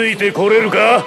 ついてこれるか？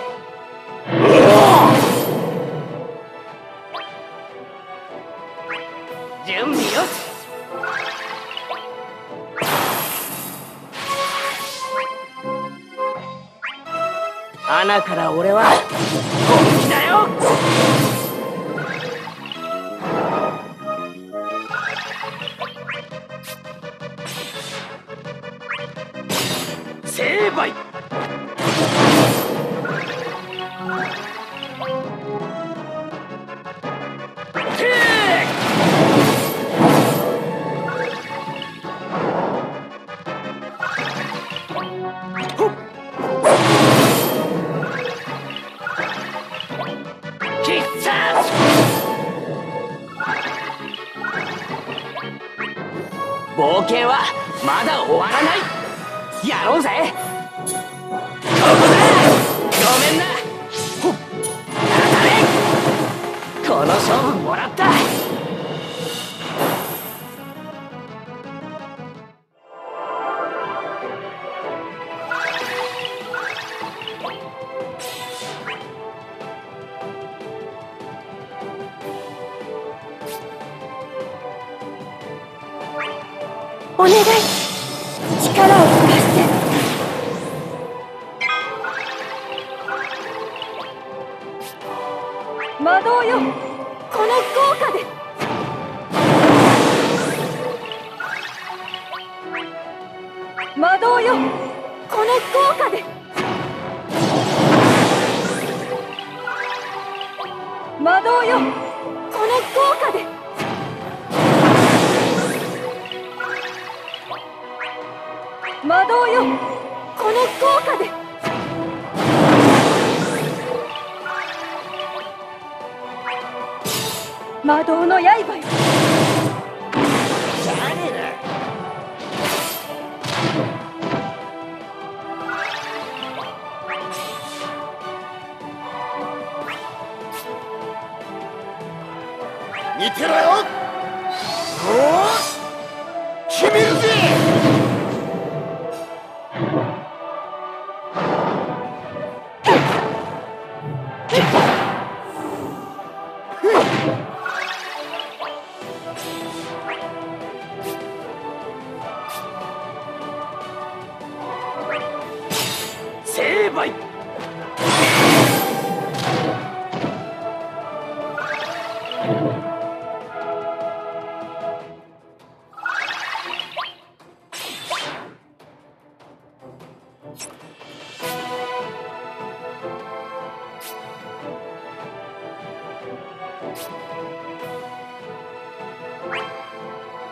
動よ。この効果で。魔導よ。この効果で。魔導よ。この効果で。魔導の刃よ。誰だいてろよ。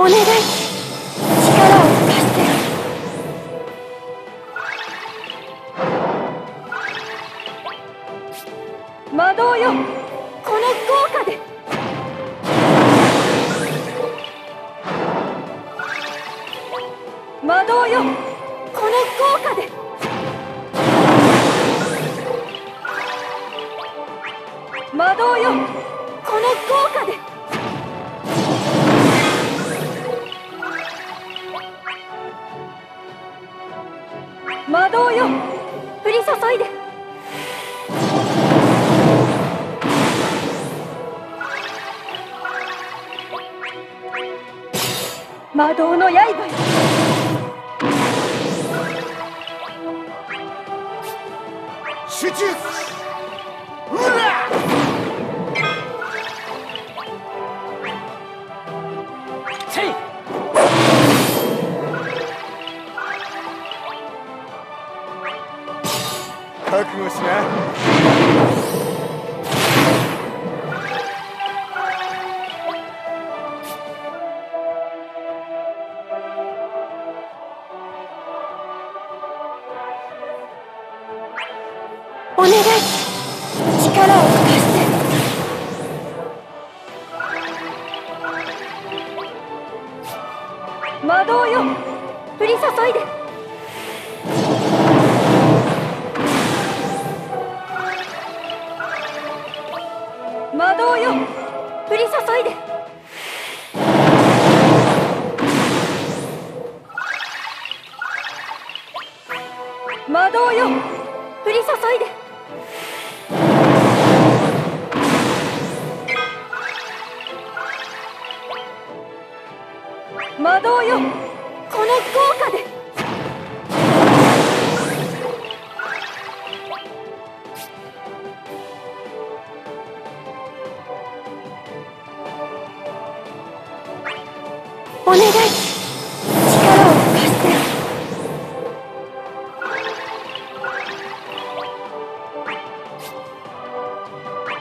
お願い覚悟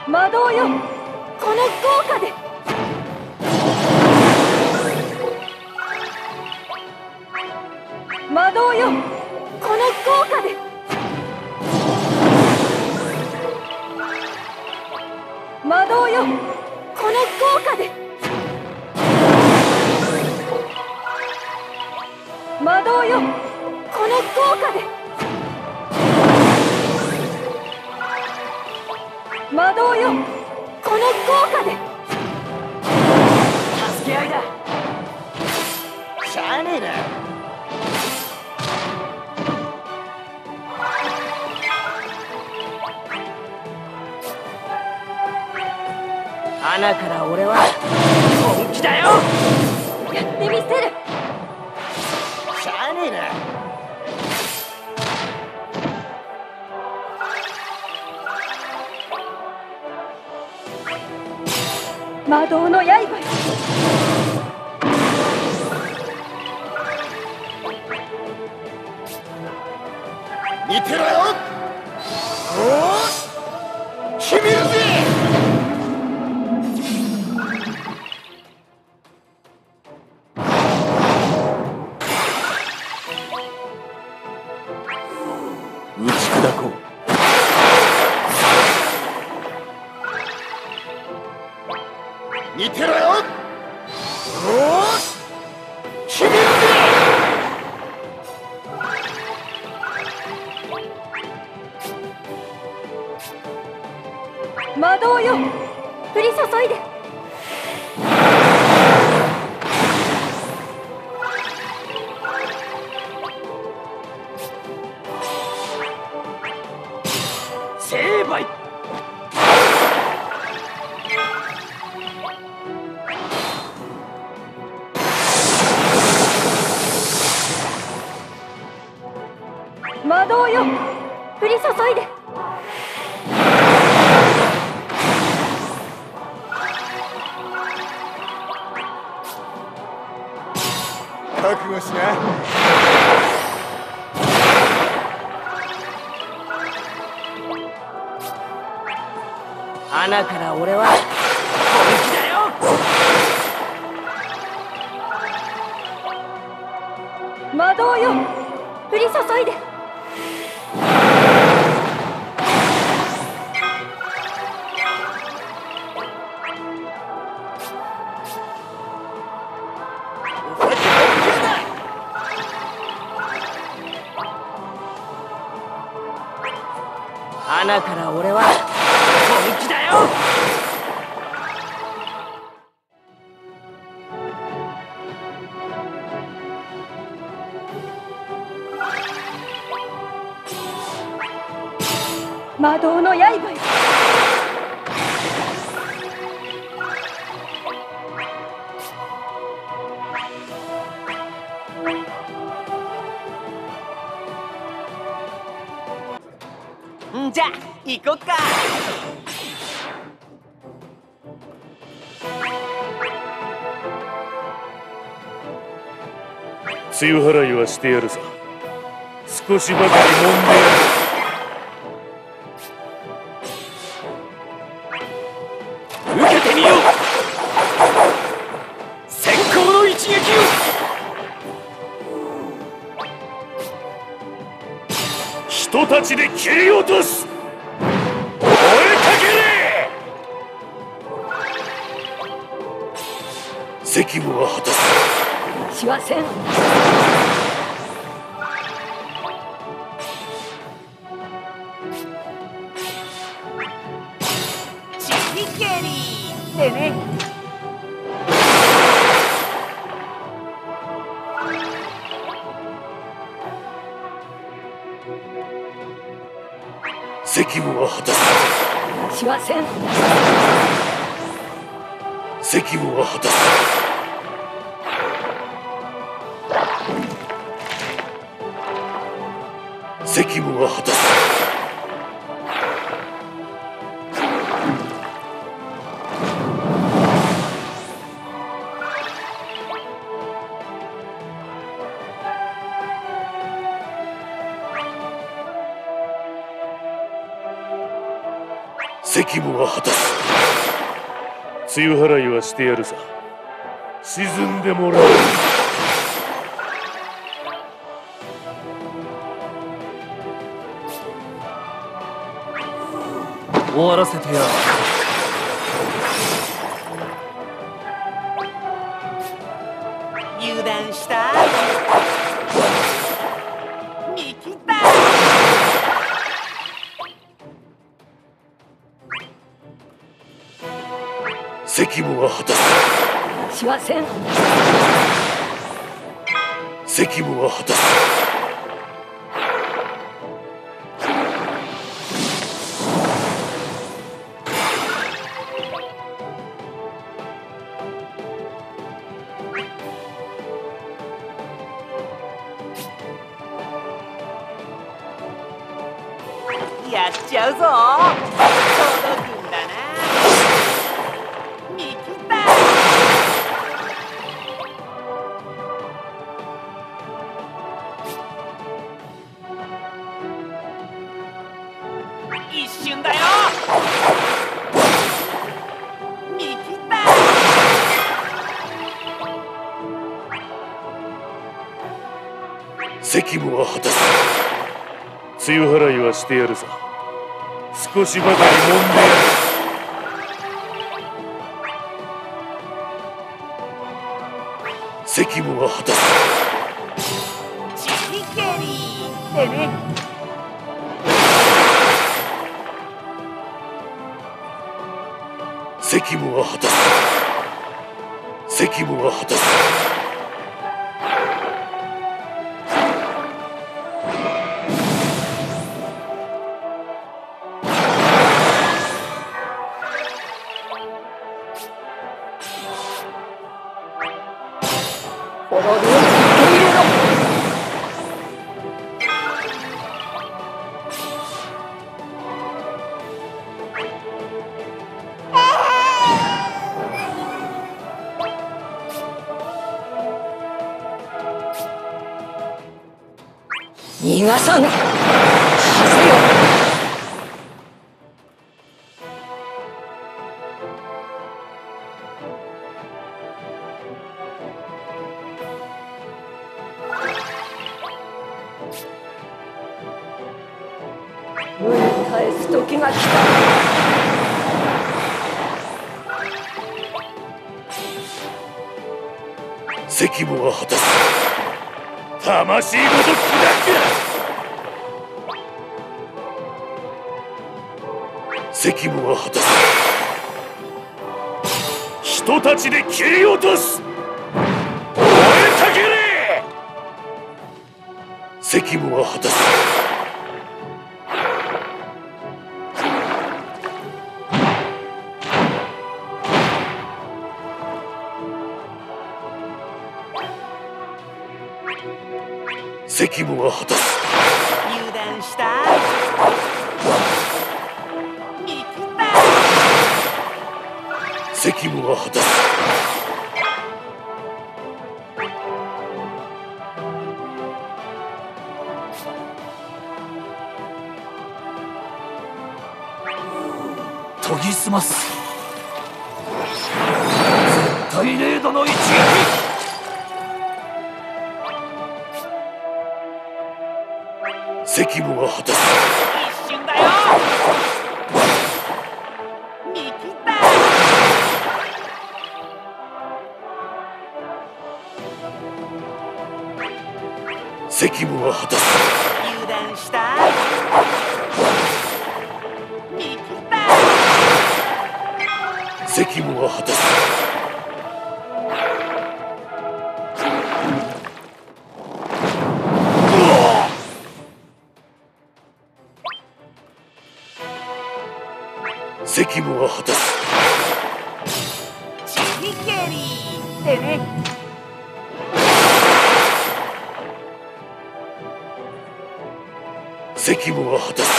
魔導よ。この効果で。魔導よ。この効果で。魔導よ。この効果で。魔導よ。この効果で。魔導よ。この効果で。助け合いだ。しゃあねえな穴から俺は。本気だよ。やってみせる魔導の刃。よ見てろよ。魔導よ。降り注いで。穴から梅雨払いはしてやるさ。少しばかり揉んでや受けてみよう。先行の一撃を。人たちで切り落とす。追いかけれ。責務は果たす。しはせん。リでね。責務は果たすしはせんしてやるさ。沈んでもらう。終わらせてやる。責務は果たす。しはせん。責務は果たするさ少しばかり揉んでやる。責務は果たす。チキケリでね責務は果たす。責務は果たす責務は果たす。魂ごと砕く責務は果たす人たちで切り落とす燃えたけれ責務は果たす責務は果たす。油断した見切った責務は果たす。研ぎ澄ます責務は果たす。油断した見切った責務は果たす責務は果たすチリケリーってね責務は果たす。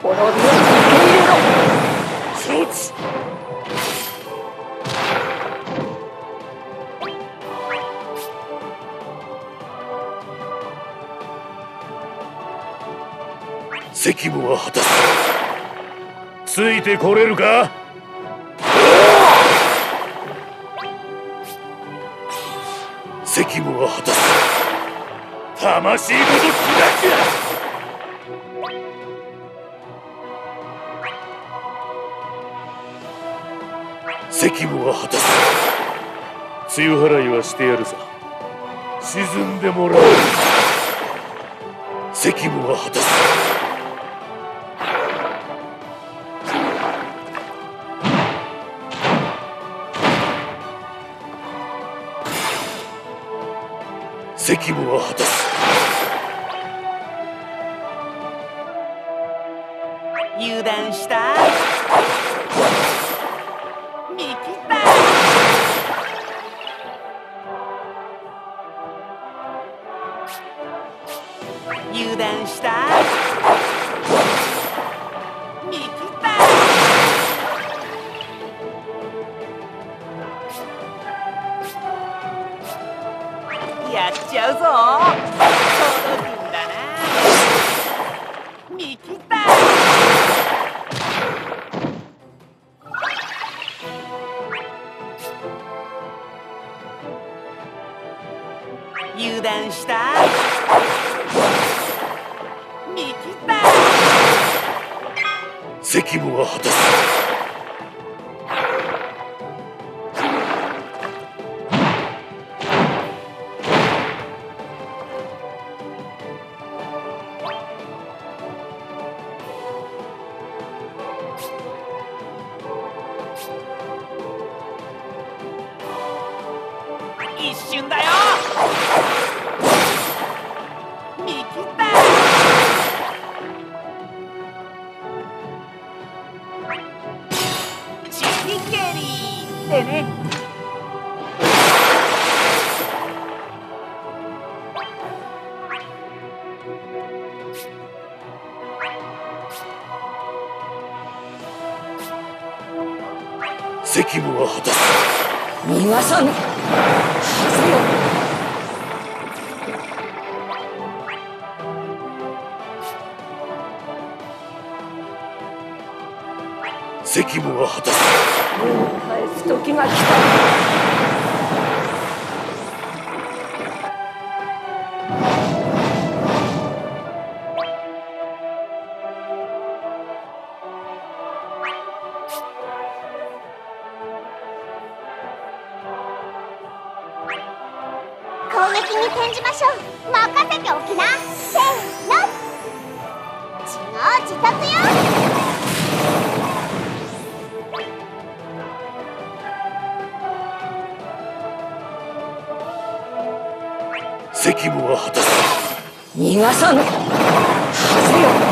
た滅びを受け入れろ父責務は果たす。ついてこれるか？魂ごと砕く責務は果たす。梅雨払いはしてやるさ。沈んでもらう。責務は果たす。責務は果たす。責務は果たす。攻撃に転じましょう任せておきなせーの自業自得よ責務は果たす。逃がさぬ。はずよ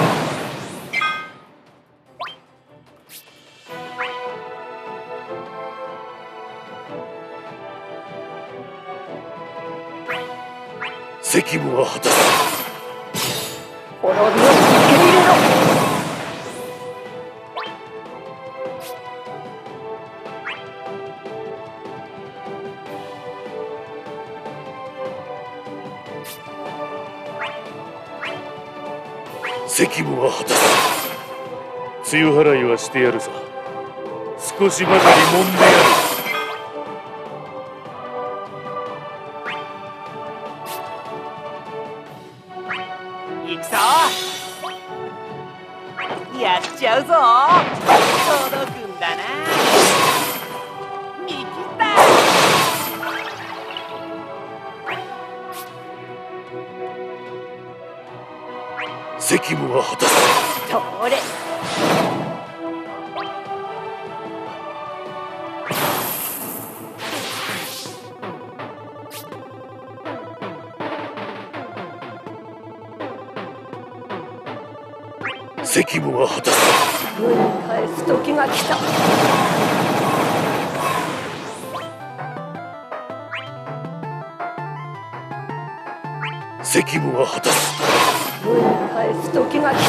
してやるさ少しばかり揉んでやる。行くぞ。やっちゃうぞ。届くんだな。見切った。責務は果たす。通れ責務は果たす。無に返す時が来た。責務は果たす。返す時が来た。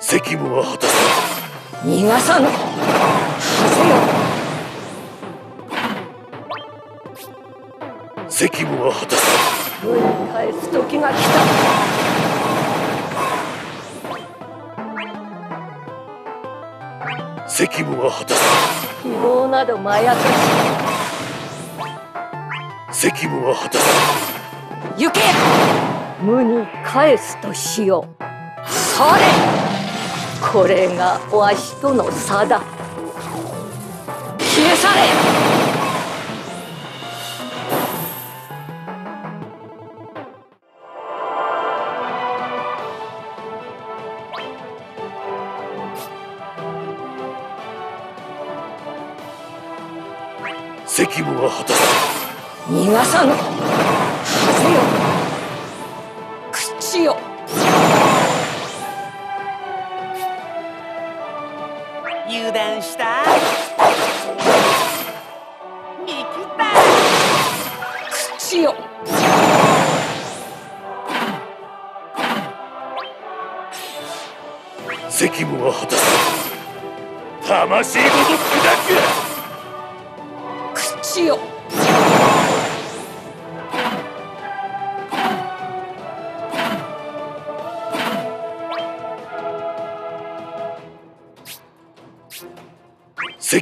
責務は果たす。逃がさぬ。はせよ責務は果たす。無に返す時が来た責務は果たす。希望などまやか責務は果たす行け。無に返すとしよう。され。これがわしとの差だ。消え去れ。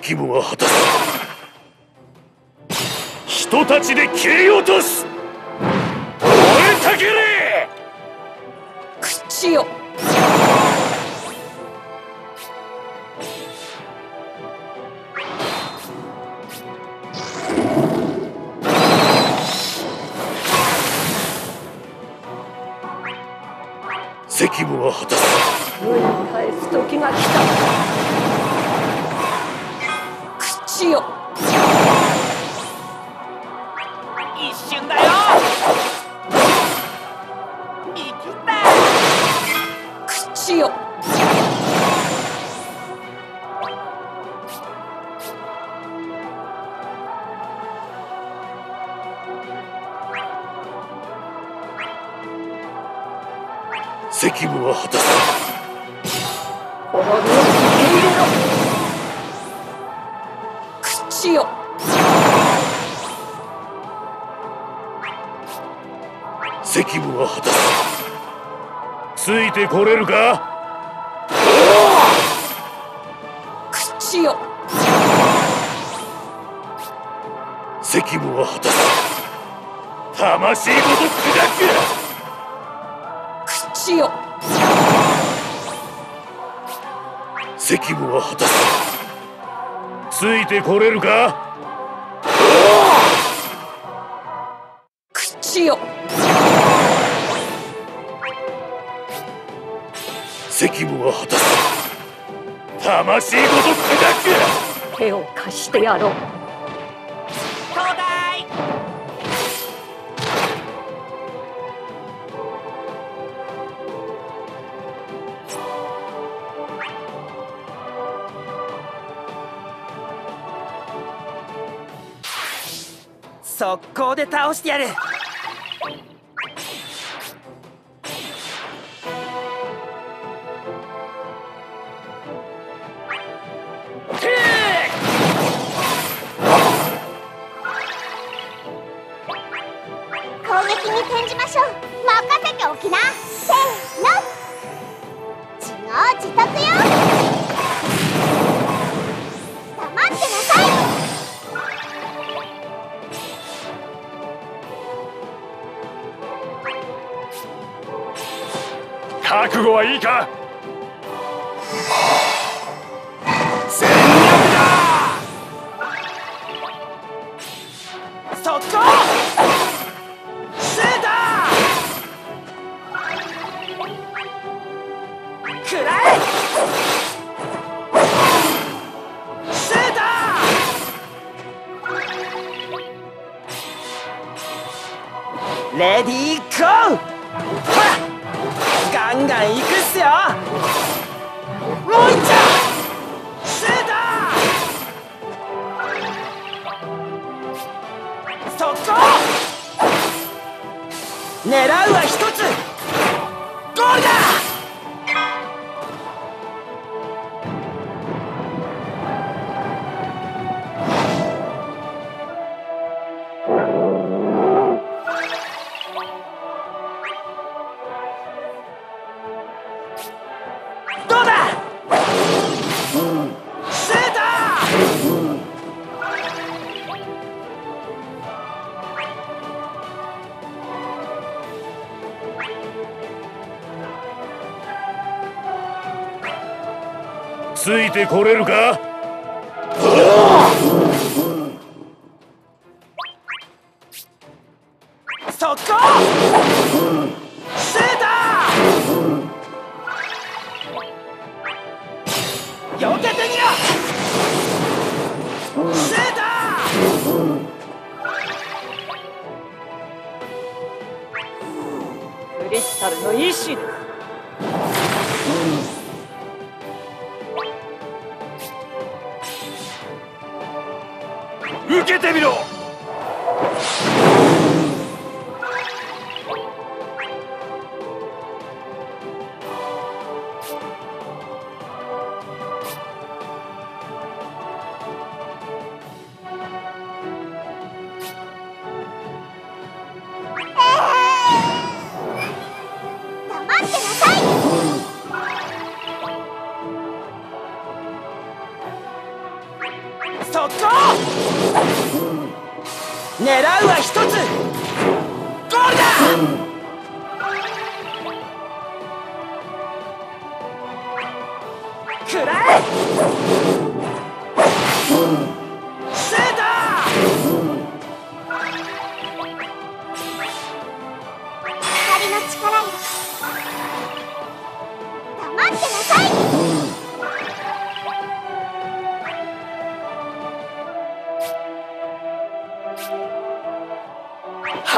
責務は果たす人たちで切り落とす。燃えたけれ。口よ責務は果たす無に返す時が来た口よついてこれるか？口よ責務は果たす。魂ごと砕口よく責務は果たす。ついてこれるか？口よ責務は果たす。魂ごと砕手を貸してやろう。東大。速攻で倒してやる。食らえシューレディーゴーほらガンガンいくっすよもう一丁シュート速攻狙うは一つてこれるか？速攻シュート！避けてみろ！シュート！クリスタルの意志てみろ。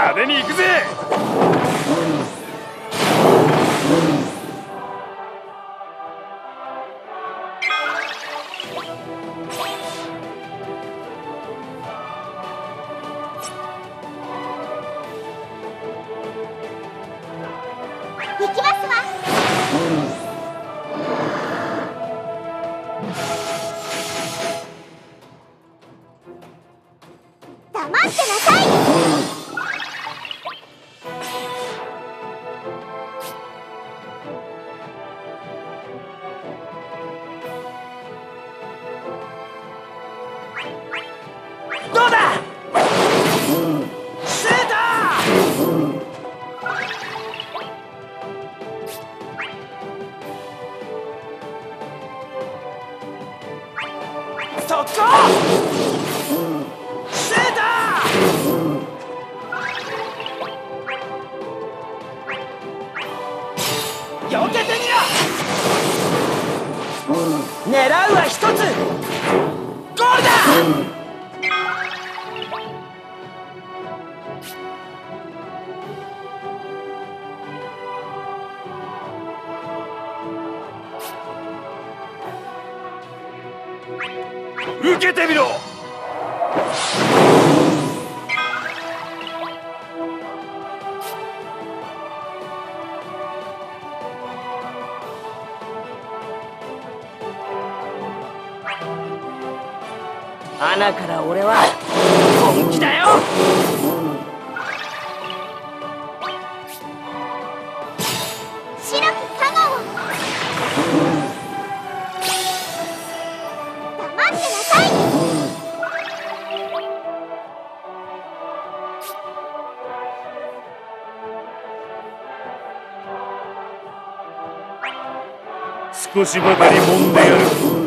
派手に行くぜ。受けてみろ。穴から俺は。本気だよ。少しばかり揉んでやる。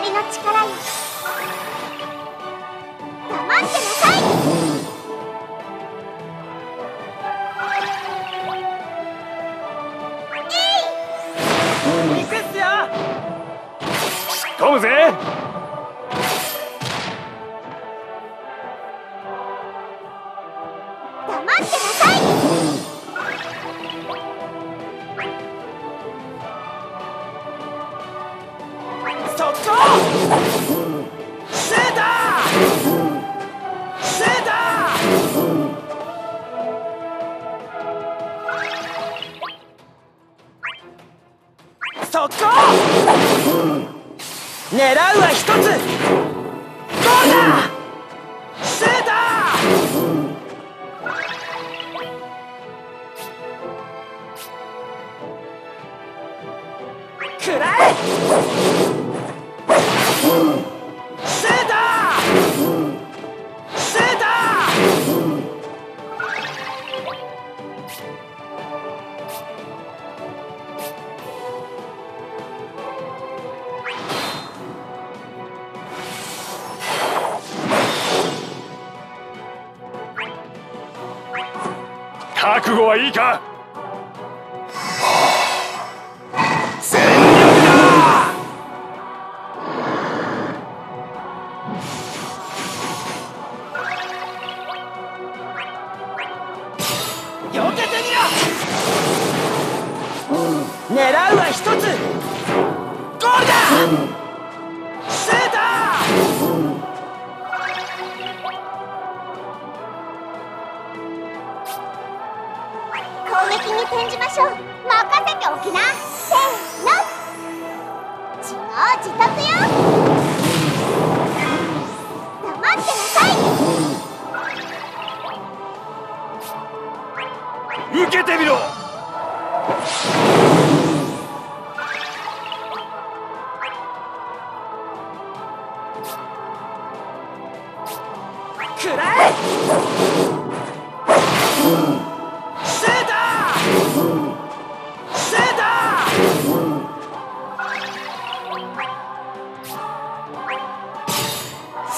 光の力よ。黙ってなさい。覚悟はいいか？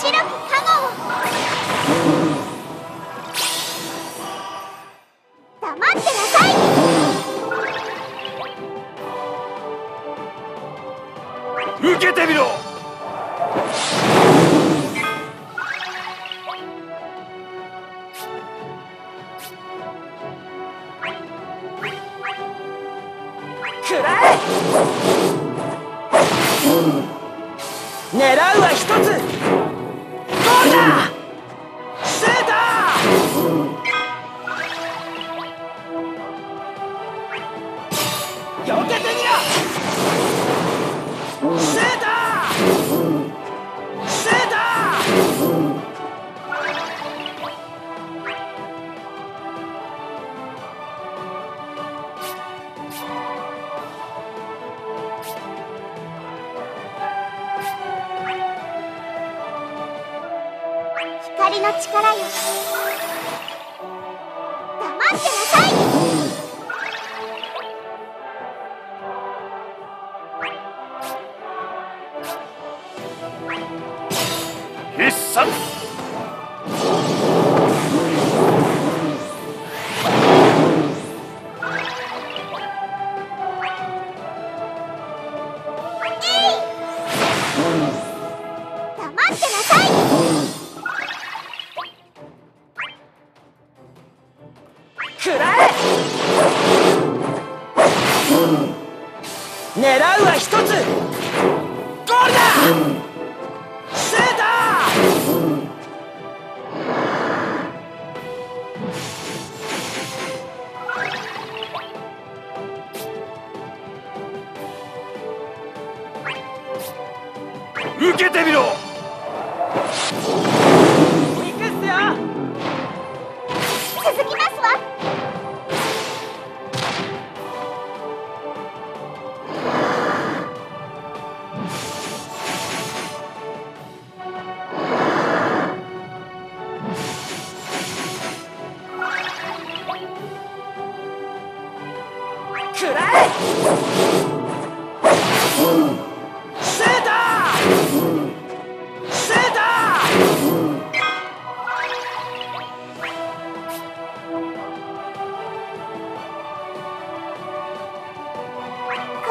白きカモ黙ってなさい。受けてみろ。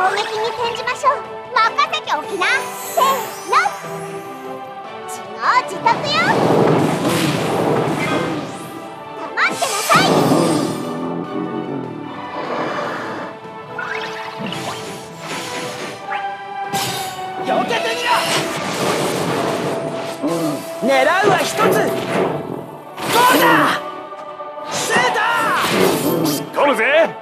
攻撃に転じましょう。任せておきな。せーの。自業自得よ黙ってなさい。避けてみろ、うん、狙うは一つ。シューっぜ。